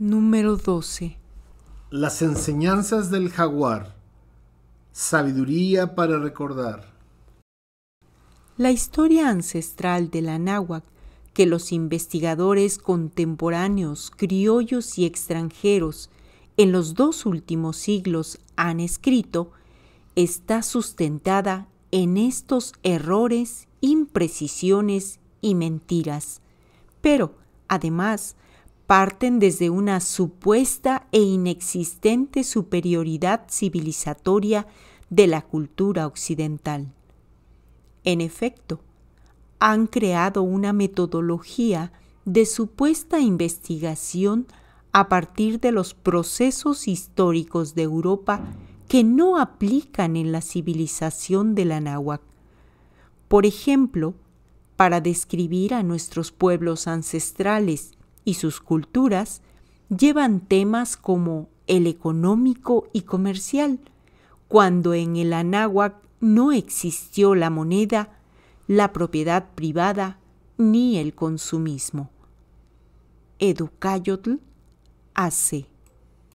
12. Las enseñanzas del jaguar. Sabiduría para recordar. La historia ancestral de la náhuatl que los investigadores contemporáneos, criollos y extranjeros en los dos últimos siglos han escrito está sustentada en estos errores, imprecisiones y mentiras, pero además parten desde una supuesta e inexistente superioridad civilizatoria de la cultura occidental. En efecto, han creado una metodología de supuesta investigación a partir de los procesos históricos de Europa que no aplican en la civilización de la. Por ejemplo, para describir a nuestros pueblos ancestrales y sus culturas, llevan temas como el económico y comercial, cuando en el anáhuac no existió la moneda, la propiedad privada ni el consumismo. Educayotl hace